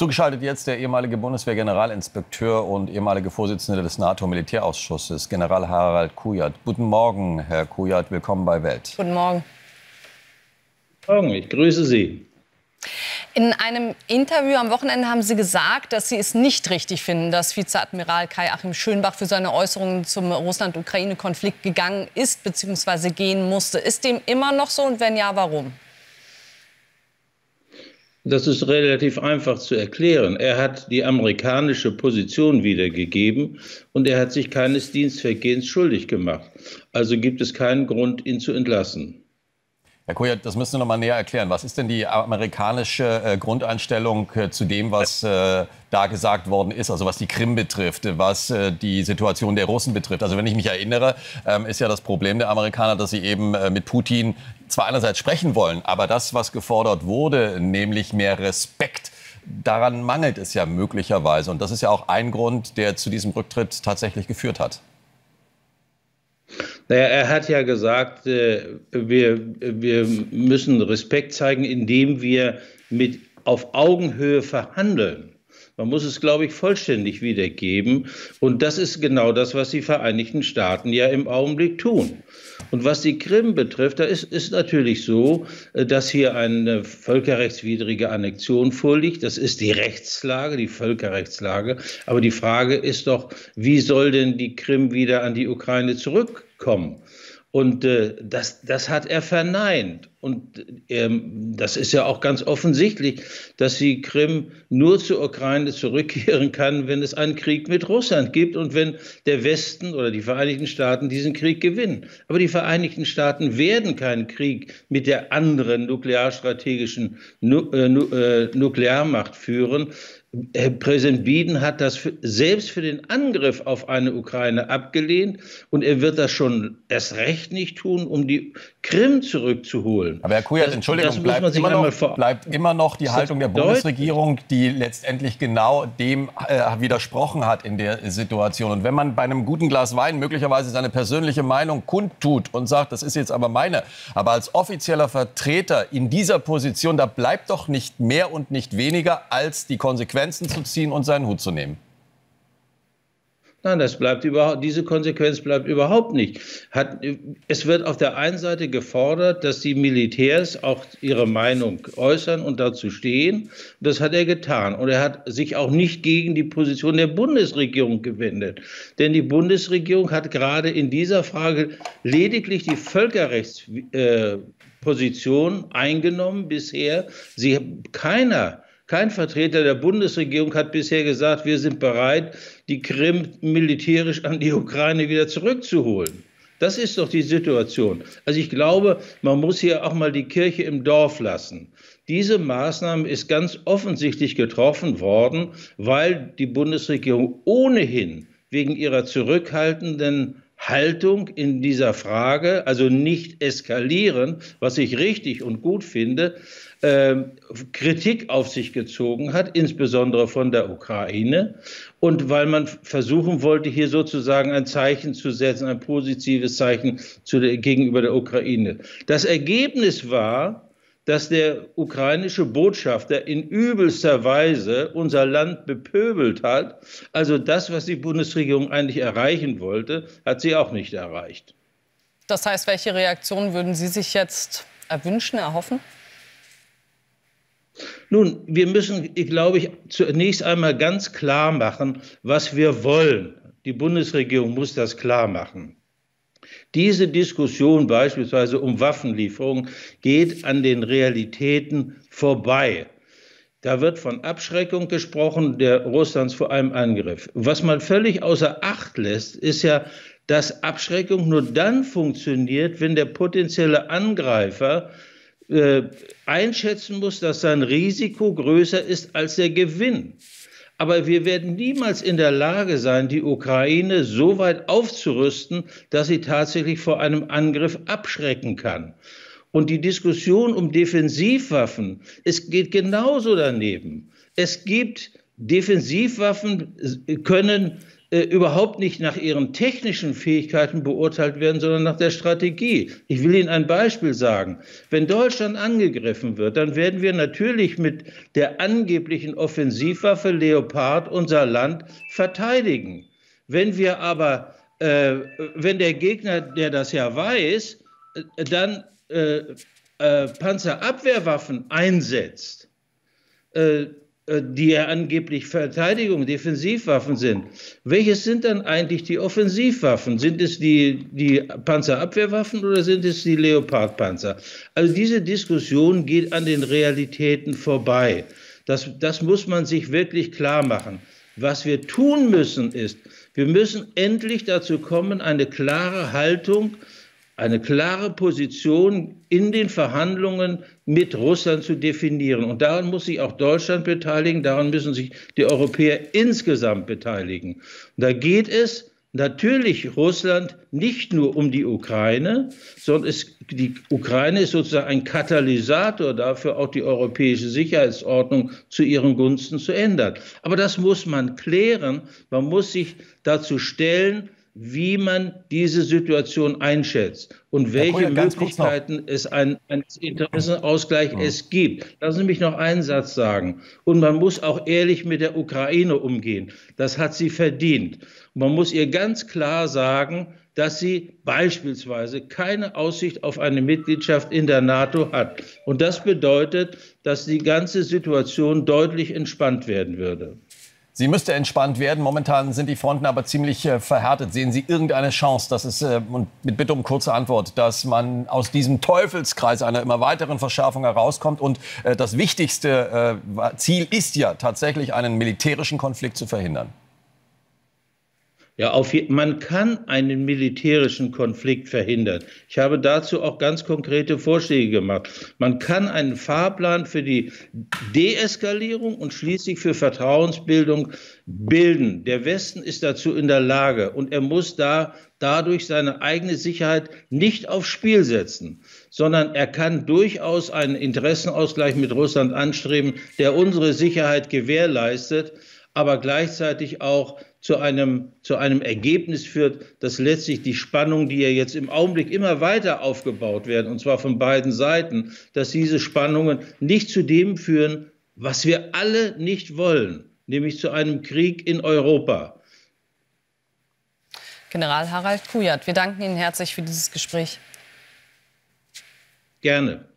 Zugeschaltet jetzt der ehemalige Bundeswehr-Generalinspekteur und ehemalige Vorsitzende des NATO-Militärausschusses, General Harald Kujat. Guten Morgen, Herr Kujat, willkommen bei Welt. Guten Morgen. Guten Morgen, ich grüße Sie. In einem Interview am Wochenende haben Sie gesagt, dass Sie es nicht richtig finden, dass Vizeadmiral Kai-Achim Schönbach für seine Äußerungen zum Russland-Ukraine-Konflikt gegangen ist bzw. gehen musste. Ist dem immer noch so und wenn ja, warum? Das ist relativ einfach zu erklären. Er hat die amerikanische Position wiedergegeben und er hat sich keines Dienstvergehens schuldig gemacht. Also gibt es keinen Grund, ihn zu entlassen. Herr Kujat, das müssen Sie noch mal näher erklären. Was ist denn die amerikanische äh, Grundeinstellung äh, zu dem, was äh, da gesagt worden ist, also was die Krim betrifft, was äh, die Situation der Russen betrifft? Also wenn ich mich erinnere, ähm, ist ja das Problem der Amerikaner, dass sie eben äh, mit Putin zwar einerseits sprechen wollen, aber das, was gefordert wurde, nämlich mehr Respekt, daran mangelt es ja möglicherweise. Und das ist ja auch ein Grund, der zu diesem Rücktritt tatsächlich geführt hat. Naja, er hat ja gesagt, äh, wir, wir müssen Respekt zeigen, indem wir mit auf Augenhöhe verhandeln. Man muss es, glaube ich, vollständig wiedergeben. Und das ist genau das, was die Vereinigten Staaten ja im Augenblick tun. Und was die Krim betrifft, da ist, ist natürlich so, äh, dass hier eine völkerrechtswidrige Annexion vorliegt. Das ist die Rechtslage, die Völkerrechtslage. Aber die Frage ist doch, wie soll denn die Krim wieder an die Ukraine zurückkommen? Und äh, das, das hat er verneint. Und ähm, das ist ja auch ganz offensichtlich, dass die Krim nur zur Ukraine zurückkehren kann, wenn es einen Krieg mit Russland gibt und wenn der Westen oder die Vereinigten Staaten diesen Krieg gewinnen. Aber die Vereinigten Staaten werden keinen Krieg mit der anderen nuklearstrategischen nu äh, nu äh, Nuklearmacht führen, Herr Präsident Biden hat das für, selbst für den Angriff auf eine Ukraine abgelehnt und er wird das schon erst recht nicht tun, um die Krim zurückzuholen. Aber Herr Kujat, Entschuldigung, bleibt, immer noch, bleibt, immer noch, die Haltung der Bundesregierung, die letztendlich genau dem äh, widersprochen hat in der Situation. Und wenn man bei einem guten Glas Wein möglicherweise seine persönliche Meinung kundtut und sagt, das ist jetzt aber meine, aber als offizieller Vertreter in dieser Position, da bleibt doch nicht mehr und nicht weniger als die Konsequenz Konsequenzen zu ziehen und seinen Hut zu nehmen? Nein, das bleibt überhaupt, diese Konsequenz bleibt überhaupt nicht. Hat, es wird auf der einen Seite gefordert, dass die Militärs auch ihre Meinung äußern und dazu stehen. Das hat er getan. Und er hat sich auch nicht gegen die Position der Bundesregierung gewendet. Denn die Bundesregierung hat gerade in dieser Frage lediglich die Völkerrechtsposition äh, eingenommen bisher. Sie, keiner kein Vertreter der Bundesregierung hat bisher gesagt, wir sind bereit, die Krim militärisch an die Ukraine wieder zurückzuholen. Das ist doch die Situation. Also ich glaube, man muss hier auch mal die Kirche im Dorf lassen. Diese Maßnahme ist ganz offensichtlich getroffen worden, weil die Bundesregierung ohnehin wegen ihrer zurückhaltenden Haltung in dieser Frage, also nicht eskalieren, was ich richtig und gut finde, Kritik auf sich gezogen hat, insbesondere von der Ukraine. Und weil man versuchen wollte, hier sozusagen ein Zeichen zu setzen, ein positives Zeichen der, gegenüber der Ukraine. Das Ergebnis war, dass der ukrainische Botschafter in übelster Weise unser Land bepöbelt hat. Also das, was die Bundesregierung eigentlich erreichen wollte, hat sie auch nicht erreicht. Das heißt, welche Reaktionen würden Sie sich jetzt erwünschen, erhoffen? Nun, wir müssen, glaube ich, zunächst einmal ganz klar machen, was wir wollen. Die Bundesregierung muss das klar machen. Diese Diskussion beispielsweise um Waffenlieferungen geht an den Realitäten vorbei. Da wird von Abschreckung gesprochen, der Russlands vor einem Angriff. Was man völlig außer Acht lässt, ist ja, dass Abschreckung nur dann funktioniert, wenn der potenzielle Angreifer äh, einschätzen muss, dass sein Risiko größer ist als der Gewinn. Aber wir werden niemals in der Lage sein, die Ukraine so weit aufzurüsten, dass sie tatsächlich vor einem Angriff abschrecken kann. Und die Diskussion um Defensivwaffen, es geht genauso daneben. Es gibt Defensivwaffen können äh, überhaupt nicht nach ihren technischen Fähigkeiten beurteilt werden, sondern nach der Strategie. Ich will Ihnen ein Beispiel sagen. Wenn Deutschland angegriffen wird, dann werden wir natürlich mit der angeblichen Offensivwaffe Leopard unser Land verteidigen. Wenn wir aber, äh, wenn der Gegner, der das ja weiß, äh, dann äh, äh, Panzerabwehrwaffen einsetzt, äh, die ja angeblich Verteidigung, Defensivwaffen sind. Welches sind dann eigentlich die Offensivwaffen? Sind es die, die Panzerabwehrwaffen oder sind es die Leopardpanzer? Also diese Diskussion geht an den Realitäten vorbei. Das, das muss man sich wirklich klar machen. Was wir tun müssen, ist, wir müssen endlich dazu kommen, eine klare Haltung äh, eine klare Position in den Verhandlungen mit Russland zu definieren. Und daran muss sich auch Deutschland beteiligen, daran müssen sich die Europäer insgesamt beteiligen. Und da geht es natürlich Russland nicht nur um die Ukraine, sondern es, die Ukraine ist sozusagen ein Katalysator dafür, auch die europäische Sicherheitsordnung zu ihren Gunsten zu ändern. Aber das muss man klären. Man muss sich dazu stellen, wie man diese Situation einschätzt und welche Kollege, Möglichkeiten es ein, eines Interessenausgleich ja. es gibt. Lassen Sie mich noch einen Satz sagen. Und man muss auch ehrlich mit der Ukraine umgehen. Das hat sie verdient. Und man muss ihr ganz klar sagen, dass sie beispielsweise keine Aussicht auf eine Mitgliedschaft in der NATO hat. Und das bedeutet, dass die ganze Situation deutlich entspannt werden würde. Sie müsste entspannt werden. Momentan sind die Fronten aber ziemlich äh, verhärtet. Sehen Sie irgendeine Chance, dass es, äh, und mit Bitte um kurze Antwort, dass man aus diesem Teufelskreis einer immer weiteren Verschärfung herauskommt? Und äh, das wichtigste äh, Ziel ist ja tatsächlich, einen militärischen Konflikt zu verhindern. Ja, auf, man kann einen militärischen Konflikt verhindern. Ich habe dazu auch ganz konkrete Vorschläge gemacht. Man kann einen Fahrplan für die Deeskalierung und schließlich für Vertrauensbildung bilden. Der Westen ist dazu in der Lage und er muss da dadurch seine eigene Sicherheit nicht aufs Spiel setzen, sondern er kann durchaus einen Interessenausgleich mit Russland anstreben, der unsere Sicherheit gewährleistet, aber gleichzeitig auch zu einem, zu einem Ergebnis führt, dass letztlich die Spannungen, die ja jetzt im Augenblick immer weiter aufgebaut werden, und zwar von beiden Seiten, dass diese Spannungen nicht zu dem führen, was wir alle nicht wollen, nämlich zu einem Krieg in Europa. General Harald Kujat, wir danken Ihnen herzlich für dieses Gespräch. Gerne.